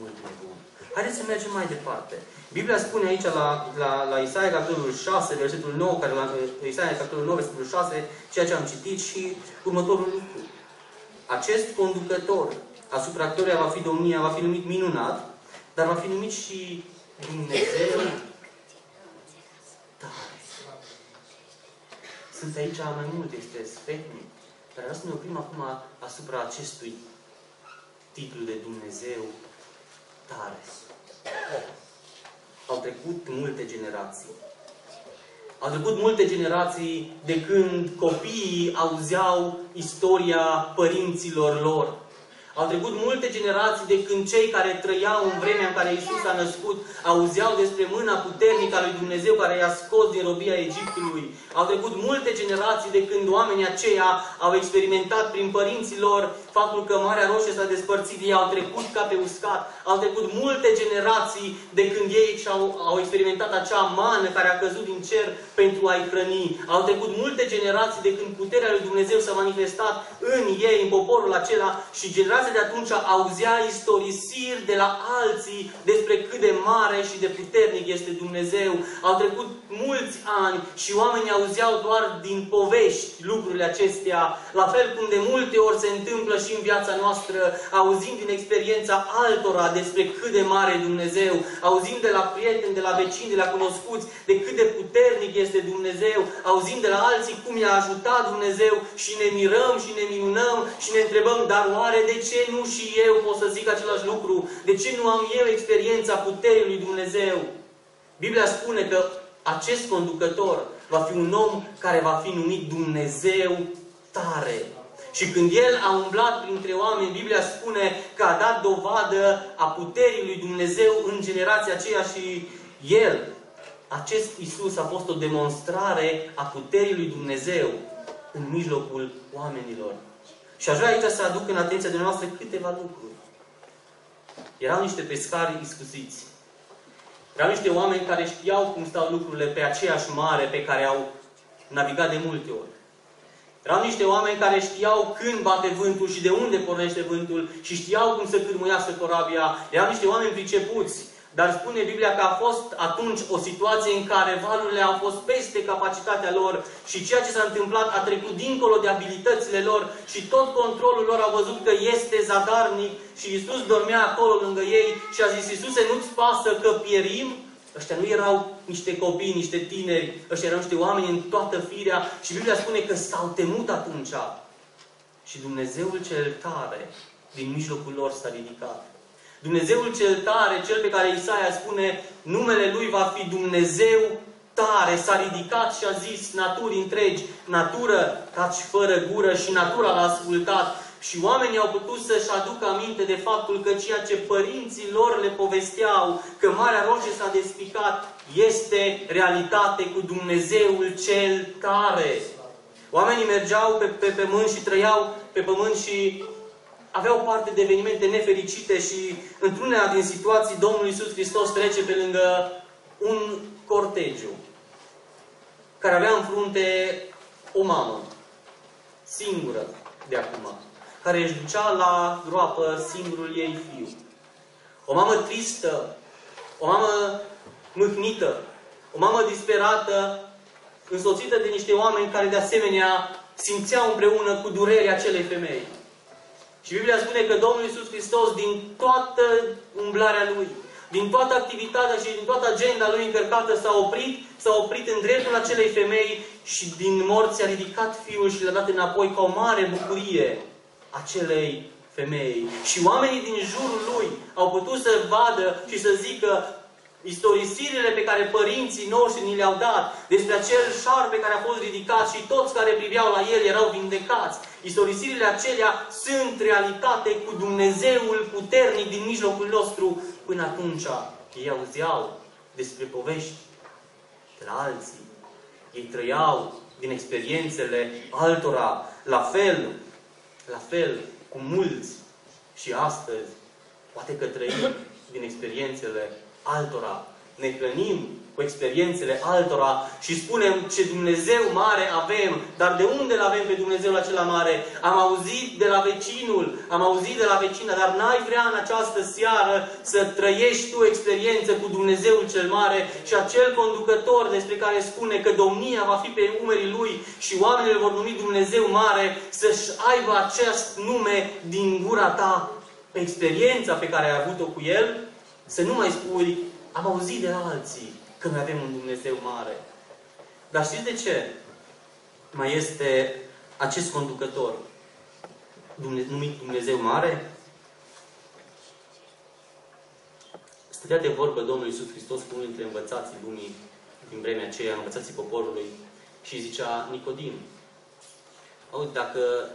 mult mai bun. Haideți să mergem mai departe. Biblia spune aici la, la, la Isaia capitolul 6, versetul 9, care la Isaia capitolul 9, versetul 6, ceea ce am citit și următorul lucru. Acest conducător asupra căruia va fi domnia, va fi numit minunat, dar va fi numit și Dumnezeu tare. Sunt aici mai multe, este sfetnic. Dar vreau să ne oprim acum asupra acestui titlu de Dumnezeu tare. Au trecut multe generații. Au trecut multe generații de când copiii auzeau istoria părinților lor. Au trecut multe generații de când cei care trăiau în vremea în care Isus a născut auzeau despre mâna puternică a lui Dumnezeu care i-a scos din robia Egiptului. Au trecut multe generații de când oamenii aceia au experimentat prin părinții lor faptul că Marea Roșie s-a despărțit, ei au trecut ca pe uscat. Au trecut multe generații de când ei au, au experimentat acea mană care a căzut din cer pentru a-i hrăni. Au trecut multe generații de când puterea lui Dumnezeu s-a manifestat în ei, în poporul acela și generații generația de atunci auzea istorisiri de la alții despre cât de mare și de puternic este Dumnezeu. Au trecut mulți ani și oamenii auzeau doar din povești lucrurile acestea, la fel cum de multe ori se întâmplă și în viața noastră, auzim din experiența altora despre cât de mare e Dumnezeu, auzim de la prieteni, de la vecini, de la cunoscuți, de cât de puternic este Dumnezeu, auzim de la alții cum i-a ajutat Dumnezeu și ne mirăm și ne minunăm și ne întrebăm, dar oare de ce nu și eu pot să zic același lucru? De ce nu am eu experiența puterii lui Dumnezeu? Biblia spune că acest conducător va fi un om care va fi numit Dumnezeu tare. Și când el a umblat printre oameni, Biblia spune că a dat dovadă a puterii lui Dumnezeu în generația aceea și el, acest Isus a fost o demonstrare a puterii lui Dumnezeu în mijlocul oamenilor. Și aș vrea aici să aduc în atenția dumneavoastră câteva lucruri. Erau niște pescari iscusiți. Erau niște oameni care știau cum stau lucrurile pe aceeași mare pe care au navigat de multe ori. Erau niște oameni care știau când bate vântul și de unde pornește vântul și știau cum să cârmuiască corabia. Erau niște oameni pricepuți. Dar spune Biblia că a fost atunci o situație în care valurile au fost peste capacitatea lor și ceea ce s-a întâmplat a trecut dincolo de abilitățile lor și tot controlul lor a văzut că este zadarnic și Isus dormea acolo lângă ei și a zis, Iisuse, nu-ți pasă că pierim? Ăștia nu erau niște copii, niște tineri, ăștia erau niște oameni în toată firea și Biblia spune că s-au temut atunci. Și Dumnezeul cel tare din mijlocul lor s-a ridicat. Dumnezeul cel tare, cel pe care Isaia spune, numele Lui va fi Dumnezeu tare, s-a ridicat și a zis naturii întregi, natură, taci fără gură și natura l-a ascultat. Și oamenii au putut să-și aducă aminte de faptul că ceea ce părinții lor le povesteau, că Marea Roșie s-a despicat, este realitate cu Dumnezeul cel tare. Oamenii mergeau pe, pe pământ și trăiau pe pământ și aveau parte de evenimente nefericite și într-una din situații Domnul Iisus Hristos trece pe lângă un cortegiu care avea în frunte o mamă, singură de acum, care își ducea la groapă singurul ei fiu. O mamă tristă, o mamă mâhnită, o mamă disperată, însoțită de niște oameni care de asemenea simțeau împreună cu durerea acelei femei. Și Biblia spune că Domnul Iisus Hristos, din toată umblarea Lui, din toată activitatea și din toată agenda Lui încărcată, s-a oprit, s-a oprit în dreptul acelei femei și din morți a ridicat Fiul și l-a dat înapoi ca o mare bucurie acelei femei. Și oamenii din jurul Lui au putut să vadă și să zică istorisirile pe care părinții noștri ni le-au dat despre acel șarpe care a fost ridicat și toți care priveau la el erau vindecați. Istorisirile acelea sunt realitate cu Dumnezeul puternic din mijlocul nostru. Până atunci ei auzeau despre povești de la alții. Ei trăiau din experiențele altora. La fel, la fel cu mulți și astăzi, poate că trăim din experiențele altora. Ne hrănim cu experiențele altora și spunem ce Dumnezeu mare avem. Dar de unde îl avem pe Dumnezeu acela mare? Am auzit de la vecinul, am auzit de la vecina, dar n-ai vrea în această seară să trăiești tu experiență cu Dumnezeul cel mare și acel conducător despre care spune că domnia va fi pe umerii lui și oamenii îl vor numi Dumnezeu mare, să-și aibă acest nume din gura ta, pe experiența pe care ai avut-o cu el, să nu mai spui, am auzit de la alții că noi avem un Dumnezeu mare. Dar știți de ce? Mai este acest conducător numit Dumnezeu mare? Stătea de vorbă Domnul Iisus Hristos cu unul dintre învățații lumii din vremea aceea, învățații poporului, și zicea Nicodim, auzi, dacă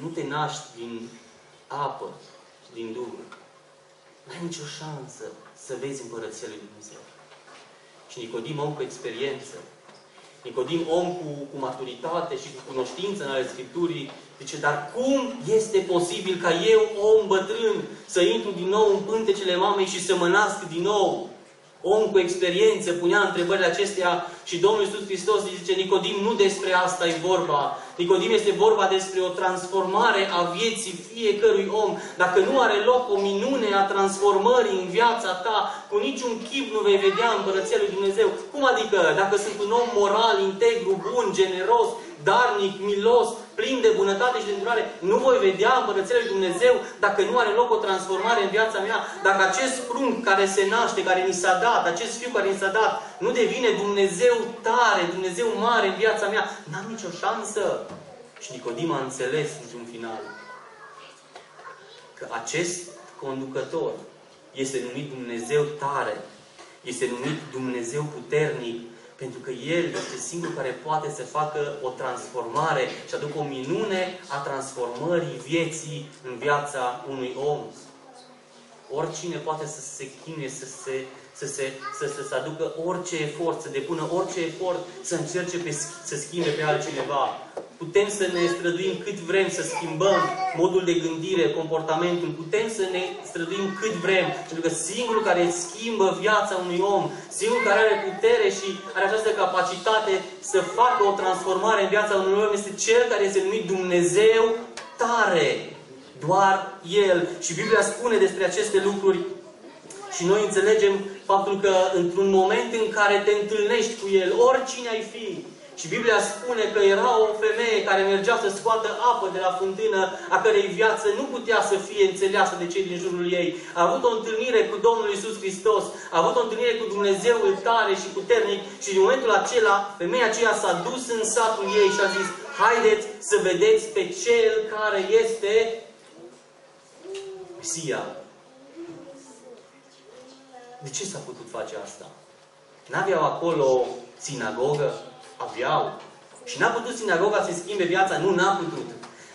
nu te naști din apă, din Duhul, N-ai nicio șansă să vezi Împărăția Lui Dumnezeu. Și Nicodim, om cu experiență, Nicodim, om cu, cu maturitate și cu cunoștință în ale Scripturii, zice, dar cum este posibil ca eu, om bătrân, să intru din nou în pântecele mamei și să mă nasc din nou? Om cu experiență punea întrebările acestea și Domnul Iisus Hristos îi zice, Nicodim, nu despre asta e vorba. Nicodim este vorba despre o transformare a vieții fiecărui om. Dacă nu are loc o minune a transformării în viața ta, cu niciun chip nu vei vedea împărăția lui Dumnezeu. Cum adică? Dacă sunt un om moral, integru, bun, generos, darnic, milos, plin de bunătate și de îndurare, nu voi vedea împărăția lui Dumnezeu dacă nu are loc o transformare în viața mea, dacă acest prunc care se naște, care mi s-a dat, acest fiu care mi s-a dat, nu devine Dumnezeu tare, Dumnezeu mare în viața mea, n-am nicio șansă. Și Nicodim a înțeles într-un final că acest conducător este numit Dumnezeu tare, este numit Dumnezeu puternic, pentru că El este singurul care poate să facă o transformare și aducă o minune a transformării vieții în viața unui om. Oricine poate să se chinuie, să se, să se, să, să, să aducă orice efort, să depună orice efort, să încerce pe, să schimbe pe altcineva. Putem să ne străduim cât vrem să schimbăm modul de gândire, comportamentul. Putem să ne străduim cât vrem. Pentru că singurul care schimbă viața unui om, singurul care are putere și are această capacitate să facă o transformare în viața unui om este Cel care este numit Dumnezeu tare. Doar El. Și Biblia spune despre aceste lucruri și noi înțelegem faptul că într-un moment în care te întâlnești cu El, oricine ai fi, și Biblia spune că era o femeie care mergea să scoată apă de la fântână, a cărei viață nu putea să fie înțeleasă de cei din jurul ei. A avut o întâlnire cu Domnul Isus Hristos, a avut o întâlnire cu Dumnezeul tare și puternic și în momentul acela, femeia aceea s-a dus în satul ei și a zis, haideți să vedeți pe Cel care este Mesia. De ce s-a putut face asta? N-aveau acolo sinagogă? Aveau. Și n-a putut sinagoga să schimbe viața? Nu, n-a putut.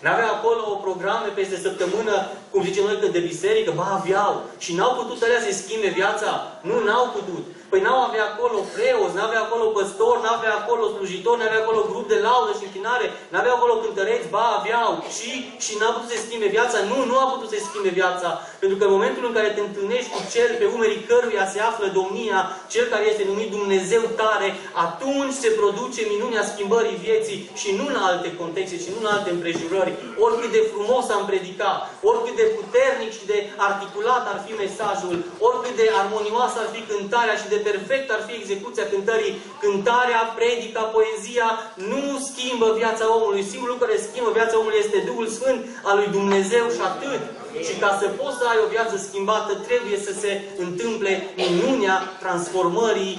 N-avea acolo programe peste săptămână, cum zicem noi, că de biserică? Ba, aveau. Și n-au putut alea să schimbe viața? Nu, n-au putut. Păi n-au avea acolo preoți, n-avea acolo păstori, n-avea acolo slujitori, n-avea acolo grup de laudă și închinare, n-avea acolo cântăreți, ba, aveau. Și, și n-a putut să schimbe viața? Nu, nu a putut să schimbe viața. Pentru că în momentul în care te întâlnești cu Cel pe umerii căruia se află domnia, Cel care este numit Dumnezeu tare, atunci se produce minunea schimbării vieții și nu în alte contexte și nu în alte împrejurări. Oricât de frumos am predicat, oricât de puternic și de articulat ar fi mesajul, oricât de armonioasă ar fi cântarea și de perfect ar fi execuția cântării, cântarea, predica, poezia nu schimbă viața omului. Singurul lucru care schimbă viața omului este Duhul Sfânt al lui Dumnezeu și atât. Și ca să poți să ai o viață schimbată, trebuie să se întâmple minunea transformării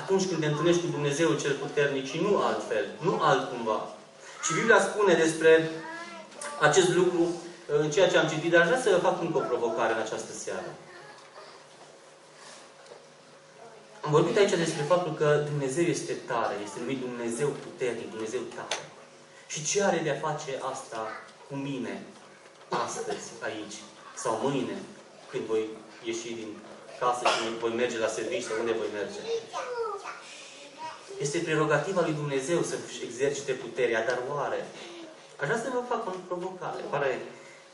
atunci când te întâlnești cu Dumnezeu cel puternic și nu altfel, nu altcumva. Și Biblia spune despre acest lucru în ceea ce am citit, dar aș vrea să fac încă o provocare în această seară. Am vorbit aici despre faptul că Dumnezeu este tare, este numit Dumnezeu puternic, Dumnezeu tare. Și ce are de a face asta cu mine, astăzi, aici, sau mâine, când voi ieși din casă și voi merge la serviciu sau unde voi merge? Este prerogativa lui Dumnezeu să-și exercite puterea, dar oare? Aș vrea să vă fac o provocare. Pare,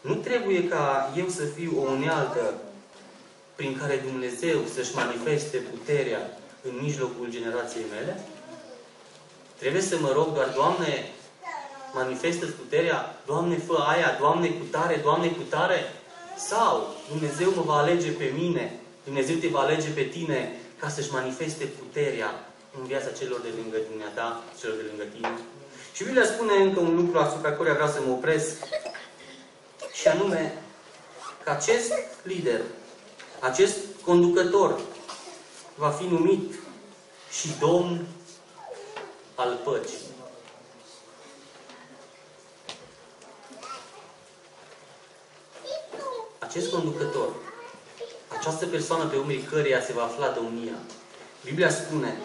nu trebuie ca eu să fiu o unealtă prin care Dumnezeu să-și manifeste puterea în mijlocul generației mele? Trebuie să mă rog doar, Doamne, manifestă puterea, Doamne, fă aia, Doamne, cu tare, Doamne, cu tare? Sau Dumnezeu mă va alege pe mine, Dumnezeu te va alege pe tine ca să-și manifeste puterea în viața celor de lângă dumneata, celor de lângă tine? Și Biblia spune încă un lucru asupra care vreau să mă opresc, și anume că acest lider acest conducător va fi numit și Domn al păcii. Acest conducător, această persoană pe umerii căreia se va afla domnia, Biblia spune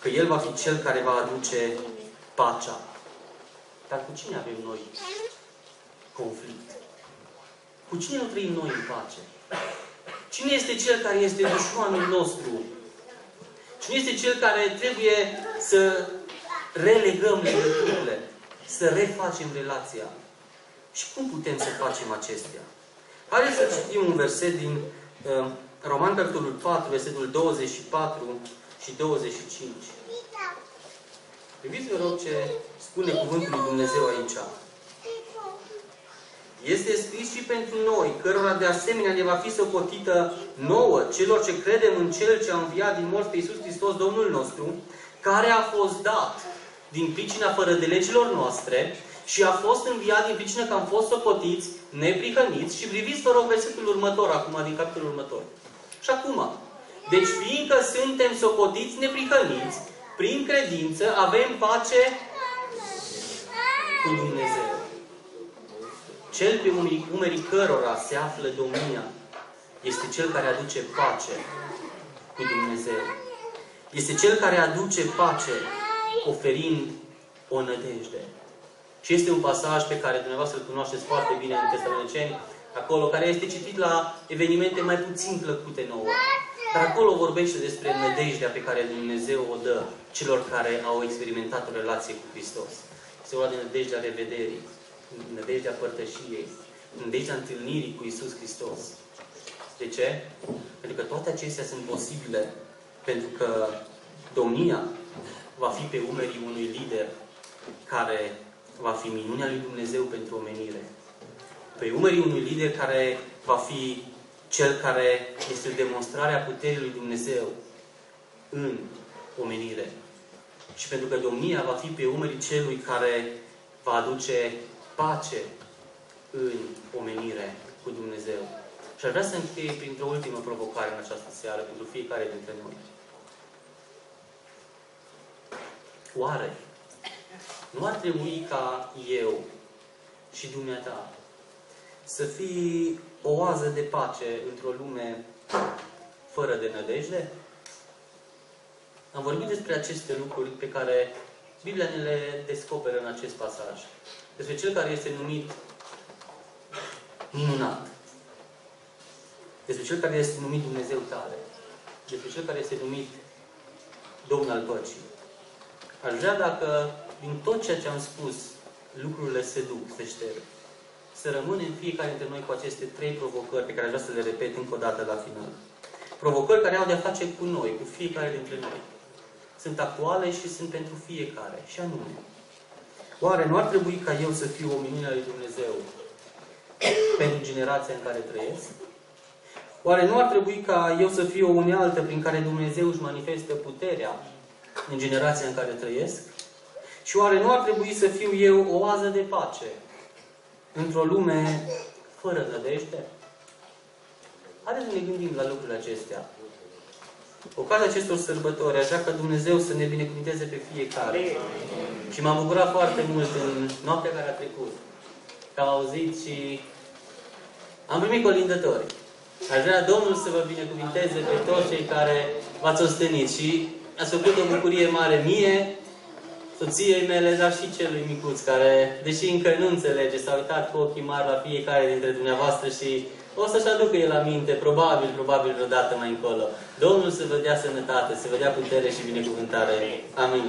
că El va fi Cel care va aduce pacea. Dar cu cine avem noi conflict? Cu cine nu trăim noi în pace? Cine este Cel care este dușmanul nostru? Cine este Cel care trebuie să relegăm legăturile, să refacem relația? Și cum putem să facem acestea? Haideți să citim un verset din uh, Roman, capitolul 4, versetul 24 și 25. Priviți, vă rog, ce spune Cuvântul lui Dumnezeu aici. Este scris și pentru noi, cărora de asemenea ne va fi socotită nouă, celor ce credem în Cel ce a înviat din morți pe Iisus Hristos, Domnul nostru, care a fost dat din pricina fără de legilor noastre și a fost înviat din pricina că am fost socotiți, neprihăniți și priviți, vă rog, versetul următor, acum, din capitolul următor. Și acum, deci fiindcă suntem socotiți neprihăniți, prin credință avem pace cu Dumnezeu. Cel pe umerii, umerii cărora se află domnia este cel care aduce pace cu Dumnezeu. Este cel care aduce pace oferind o nădejde. Și este un pasaj pe care dumneavoastră îl cunoașteți foarte bine în Testamenticeni, acolo, care este citit la evenimente mai puțin plăcute nouă. Dar acolo vorbește despre nădejdea pe care Dumnezeu o dă celor care au experimentat o relație cu Hristos. Se vorba de nădejdea revederii, nădejdea părtășiei, nădejdea întâlnirii cu Isus Hristos. De ce? Pentru că toate acestea sunt posibile pentru că domnia va fi pe umerii unui lider care va fi minunea lui Dumnezeu pentru omenire. Pe umerii unui lider care va fi cel care este o demonstrare a puterii lui Dumnezeu în omenire. Și pentru că domnia va fi pe umerii celui care va aduce pace în omenire cu Dumnezeu. Și aș vrea să închei printr-o ultimă provocare în această seară pentru fiecare dintre noi. Oare nu ar trebui ca eu și dumneata să fii o oază de pace într-o lume fără de nădejde? Am vorbit despre aceste lucruri pe care Biblia ne le descoperă în acest pasaj. Despre cel care este numit minunat. Despre cel care este numit Dumnezeu tale. Despre cel care este numit Domn al păcii. Aș vrea dacă din tot ceea ce am spus lucrurile se duc, se șterg să rămânem fiecare dintre noi cu aceste trei provocări pe care aș vrea să le repet încă o dată la final. Provocări care au de-a face cu noi, cu fiecare dintre noi. Sunt actuale și sunt pentru fiecare. Și anume, oare nu ar trebui ca eu să fiu o minune a lui Dumnezeu pentru generația în care trăiesc? Oare nu ar trebui ca eu să fiu o unealtă prin care Dumnezeu își manifestă puterea în generația în care trăiesc? Și oare nu ar trebui să fiu eu o oază de pace într-o lume fără nădejde? Haideți să ne gândim la lucrurile acestea. Cu ocazia acestor sărbători, așa că Dumnezeu să ne binecuvinteze pe fiecare. Și m-am bucurat foarte mult în noaptea care a trecut. Că am auzit și am primit colindători. Aș vrea Domnul să vă binecuvinteze pe toți cei care v-ați ostenit și ați făcut o bucurie mare mie, soției mele, dar și celui micuț, care, deși încă nu înțelege, s-a uitat cu ochii mari la fiecare dintre dumneavoastră și o să-și aducă el la minte, probabil, probabil vreodată mai încolo. Domnul să vă dea sănătate, să vă dea putere și binecuvântare. Amin.